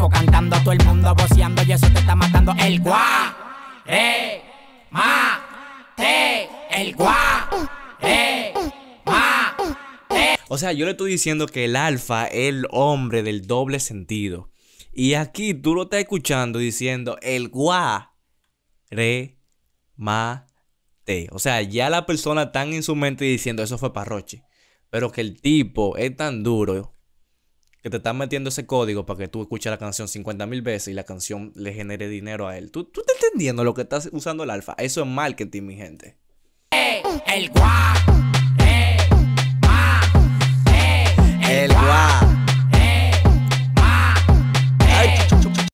público cantando, todo el mundo voceando y eso te está matando. El guá, eh, ma, te, el guá, eh, ma, te. O sea, yo le estoy diciendo que el alfa es el hombre del doble sentido. Y aquí tú lo estás escuchando diciendo el gua, re, ma, te. O sea, ya la persona está en su mente diciendo eso fue parroche. Pero que el tipo es tan duro que te está metiendo ese código para que tú escuches la canción 50 mil veces y la canción le genere dinero a él. ¿Tú, tú estás entendiendo lo que estás usando el alfa? Eso es marketing, mi gente. El guá, El eh.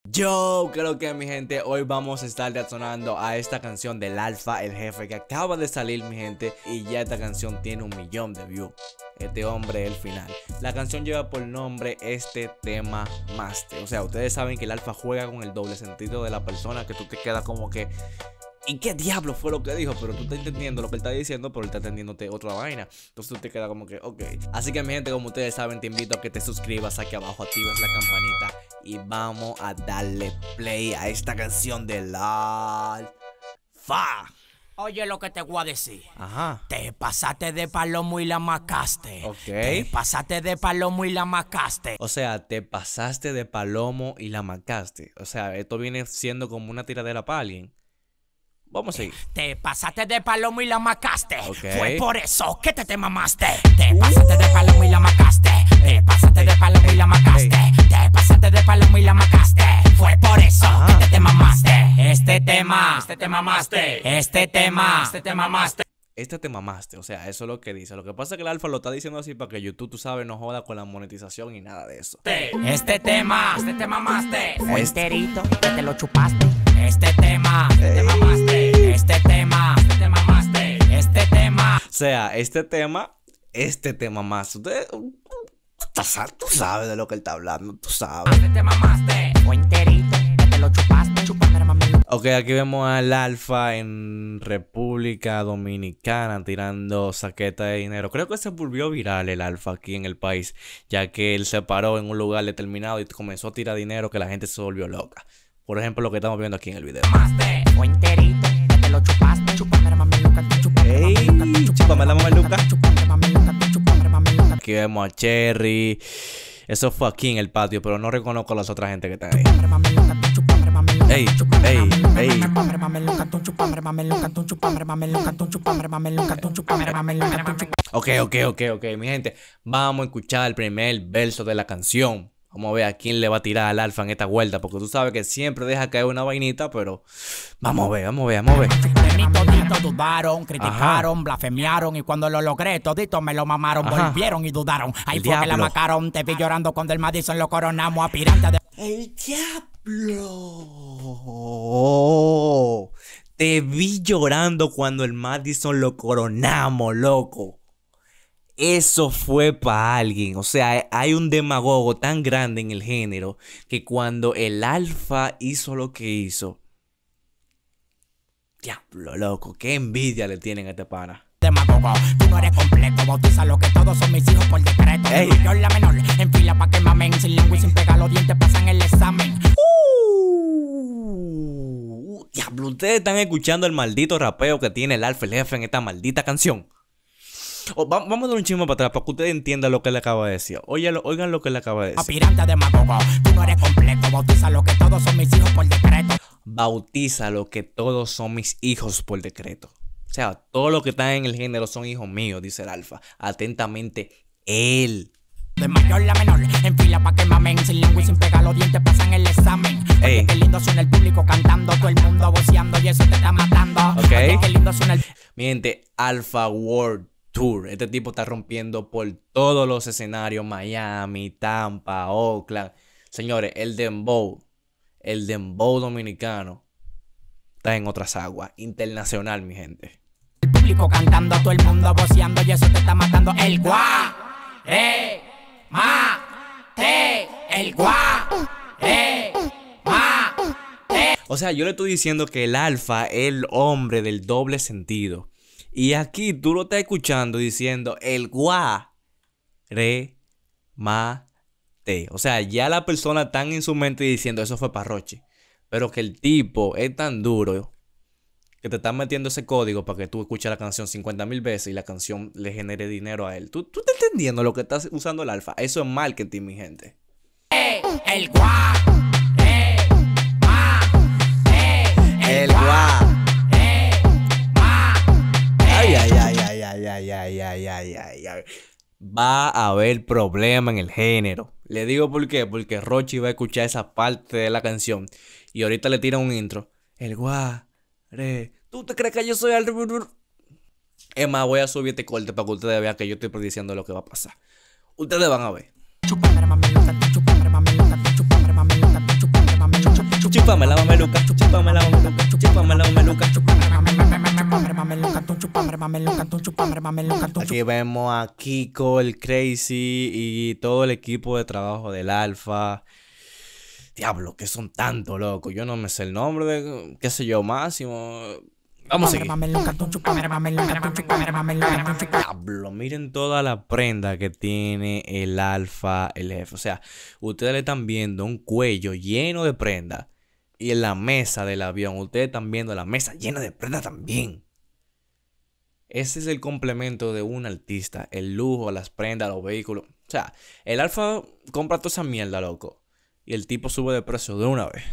Yo creo que mi gente, hoy vamos a estar reaccionando a esta canción del Alfa, el jefe, que acaba de salir mi gente y ya esta canción tiene un millón de views. Este hombre el final. La canción lleva por nombre este tema master. O sea, ustedes saben que el Alfa juega con el doble sentido de la persona que tú te quedas como que... ¿Y qué diablo fue lo que dijo? Pero tú estás entendiendo lo que él está diciendo, pero él está entendiéndote otra vaina. Entonces tú te quedas como que, ok. Así que mi gente, como ustedes saben, te invito a que te suscribas aquí abajo, activas la campanita y vamos a darle play a esta canción de Alfa. Oye lo que te voy a decir. Ajá. Te pasaste de palomo y la macaste. Ok. Te pasaste de palomo y la macaste. O sea, te pasaste de palomo y la marcaste. O sea, esto viene siendo como una tiradera para alguien. Vamos a seguir. Te pasaste de palomo y la macaste. Ok. Fue por eso que te te mamaste. Te pasaste de palomo y la macaste. Te pasaste de palomo y la macaste. Te pasaste de palomo y la macaste. Fue por eso Ajá. que te te mamaste. Este tema, este te mamaste. Este tema, este te mamaste. Este te mamaste. O sea, eso es lo que dice. Lo que pasa es que el Alfa lo está diciendo así para que YouTube, tú sabes, no joda con la monetización y nada de eso. Este tema, este te mamaste. Fue Este- enterito que te lo chupaste. Este tema, este te mamaste. Este tema, este te mamaste. Este tema. O sea, este tema, este tema más. Ustedes, tú sabes- tú sabes de lo que él está hablando, tú sabes. Este te mamaste. Fue enterito que te lo chupaste. Chupame, mamelo. Ok, aquí vemos al Alfa en República Dominicana tirando saqueta de dinero. Creo que se volvió viral el Alfa aquí en el país, ya que él se paró en un lugar determinado y comenzó a tirar dinero que la gente se volvió loca. Por ejemplo, lo que estamos viendo aquí en el video. Chupame, Ey, la mameluca. Aquí vemos a Cherry. Eso fue aquí en el patio, pero no reconozco a las otras gente que están ahí. Ey, ey, ey. Ok, ok, ok, ok, mi gente. Vamos a escuchar el primer verso de la canción. Vamos a ver a quién le va a tirar al alfa en esta vuelta. Porque tú sabes que siempre deja caer una vainita, pero. Vamos a ver, vamos a ver, vamos a ver. De mí dudaron, criticaron, blasfemiaron y cuando lo logré toditos me lo mamaron, Ajá. volvieron y dudaron. Ahí El fue que la diablo. macaron, te vi llorando cuando el Madison lo coronamos aspirante de... ¡El diablo! Te vi llorando cuando el Madison lo coronamos, loco. Eso fue para alguien. O sea, hay un demagogo tan grande en el género que cuando el Alfa hizo lo que hizo. Diablo, loco. Qué envidia le tienen a este pana. demagogo. Tú no eres completo, bautiza lo que todos son mis hijos por decreto. Ey. Mayor, la menor, en fila pa' que mamen, sin lengua y sin pegar los dientes pasan el examen. Diablo, ustedes están escuchando el maldito rapeo que tiene el Alfa el jefe en esta maldita canción. O, va- vamos a dar un chisme para atrás para que ustedes entiendan lo que le acaba de decir. Óyalo- oigan lo que le acaba de decir. Aspirante a demagogo. Tú no eres completo, bautiza lo que todos son mis hijos por decreto. Bautiza lo que todos son mis hijos por decreto. O sea, todos los que están en el género son hijos míos, dice el Alfa. Atentamente, él. De mayor la menor, en fila pa' que mamen, sin lengua y sin pegar los dientes pasan el examen. Oye, qué lindo suena el público cantando, todo el mundo voceando y eso te está matando. Ok. Oye, qué lindo suena el Mi gente, Alpha World Tour. Este tipo está rompiendo por todos los escenarios: Miami, Tampa, Oakland. Señores, el Dembow, el Dembow dominicano, está en otras aguas. Internacional, mi gente. público cantando, todo el mundo voceando y eso te está matando. El guá, eh, el guá, eh, ma, te. O sea, yo le estoy diciendo que el Alfa es el hombre del doble sentido. Y aquí tú lo estás escuchando diciendo el gua, re, ma, mate. O sea, ya la persona está en su mente diciendo eso fue para Rochi. Pero que el tipo es tan duro que te está metiendo ese código para que tú escuches la canción 50 mil veces y la canción le genere dinero a él. ¿Tú, tú estás entendiendo lo que estás usando el alfa? Eso es marketing, mi gente. El guá. Eh, ma, eh, El guá. eh, ma, Ay, ay, ay, ay, ay, ay, ay, ay, ay, ay, ay. Va a haber problema en el género. Le digo por qué, porque Rochi va a escuchar esa parte de la canción y ahorita le tira un intro. El guá, re. ¿Tú te crees que yo soy el... Es más, voy a subir este corte para que ustedes vean que yo estoy prediciendo lo que va a pasar. Ustedes van a ver. Chúpame, La mameluca, la mameluca, la Aquí vemos a Kiko, el Crazy y todo el equipo de trabajo del Alfa. Diablo, que son tantos, loco. Yo no me sé el nombre de, qué sé yo, Máximo. Vamos a seguir. Diablo, miren toda la prenda que tiene el Alfa, el jefe. O sea, ustedes le están viendo un cuello lleno de prenda. Y en la mesa del avión, ustedes están viendo la mesa llena de prenda también. Ese es el complemento de un artista. El lujo, las prendas, los vehículos. O sea, el Alfa compra toda esa mierda, loco. Y el tipo sube de precio de una vez.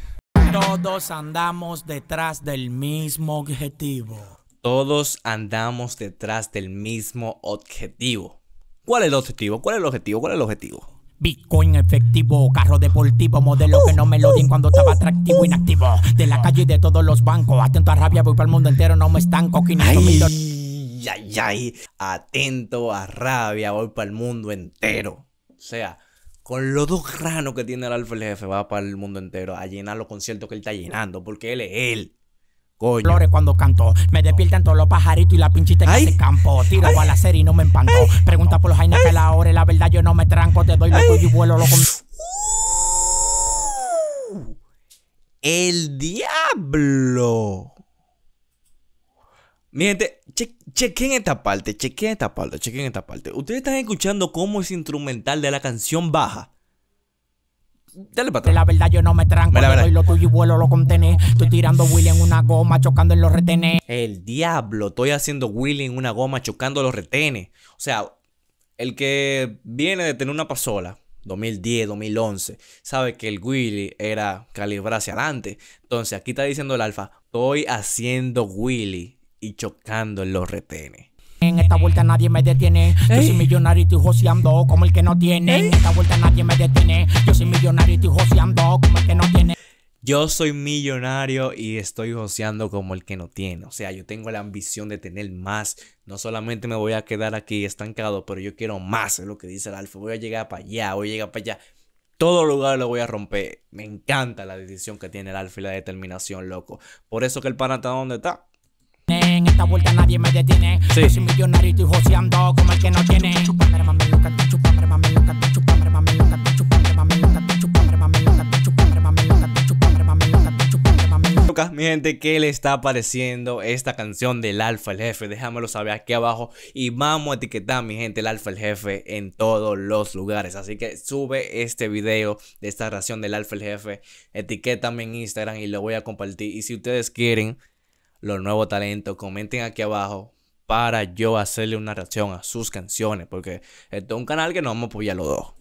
Todos andamos detrás del mismo objetivo. Todos andamos detrás del mismo objetivo. ¿Cuál es el objetivo? ¿Cuál es el objetivo? ¿Cuál es el objetivo? Bitcoin efectivo, carro deportivo, modelo que no me lo den cuando estaba atractivo, inactivo. De la calle y de todos los bancos, atento a rabia, voy para el mundo entero, no me estanco. 500 mil. Ay, ay, ay. Atento a rabia, voy para el mundo entero. O sea, con los dos granos que tiene el Alfa el jefe, va para el mundo entero a llenar los conciertos que él está llenando, porque él es él. Coño. flores cuando canto. Me despiertan todos los pajaritos y la pinchita que hace campo. Tiro a la serie y no me empanto. Pregunta por los jainas que la hora la verdad yo no me tranco. Te doy lo tuyo y vuelo loco. El diablo. Mi gente, che- chequen esta parte, chequen esta parte, chequen esta parte. Ustedes están escuchando cómo ese instrumental de la canción baja. Dale para De atrás. la verdad yo no me tranco. Mira, doy lo tuyo y vuelo lo contené. Estoy tirando Willy en una goma, chocando en los retenes. El diablo, estoy haciendo Willy en una goma chocando los retenes. O sea, el que viene de tener una pasola, 2010, 2011, sabe que el Willy era calibrar hacia adelante. Entonces, aquí está diciendo el alfa, estoy haciendo Willy y chocando en los retenes. En esta vuelta nadie me detiene. Yo soy millonario y estoy joseando como el que no tiene. En esta vuelta nadie me detiene. Yo soy millonario y estoy joseando como el que no tiene. Yo soy millonario y estoy joseando como el que no tiene. O sea, yo tengo la ambición de tener más. No solamente me voy a quedar aquí estancado, pero yo quiero más, es lo que dice el alfa. Voy a llegar para allá, voy a llegar para allá. Todo lugar lo voy a romper. Me encanta la decisión que tiene el alfa y la determinación, loco. Por eso que el pana está donde está. En esta vuelta nadie me detiene. Sí. Yo soy millonario y estoy joseando como el que no tiene. Chupame, chupame, mameluca, tú chupame, mameluca. Lucas, mi gente, ¿qué le está pareciendo esta canción del Alfa el Jefe? Déjamelo saber aquí abajo y vamos a etiquetar, mi gente, el Alfa el Jefe en todos los lugares. Así que sube este video de esta reacción del Alfa el Jefe, etiquétame en Instagram y lo voy a compartir. Y si ustedes quieren los nuevos talentos, comenten aquí abajo para yo hacerle una reacción a sus canciones, porque esto es un canal que nos vamos a apoyar los dos.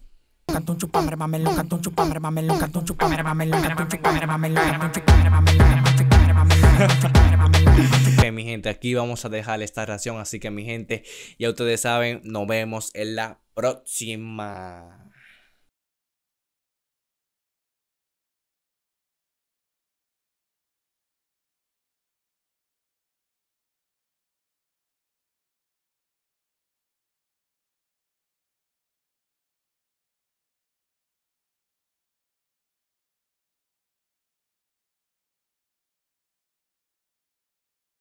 Ok, mi gente, aquí vamos a dejar esta reacción. Así que, mi gente, ya ustedes saben, nos vemos en la próxima.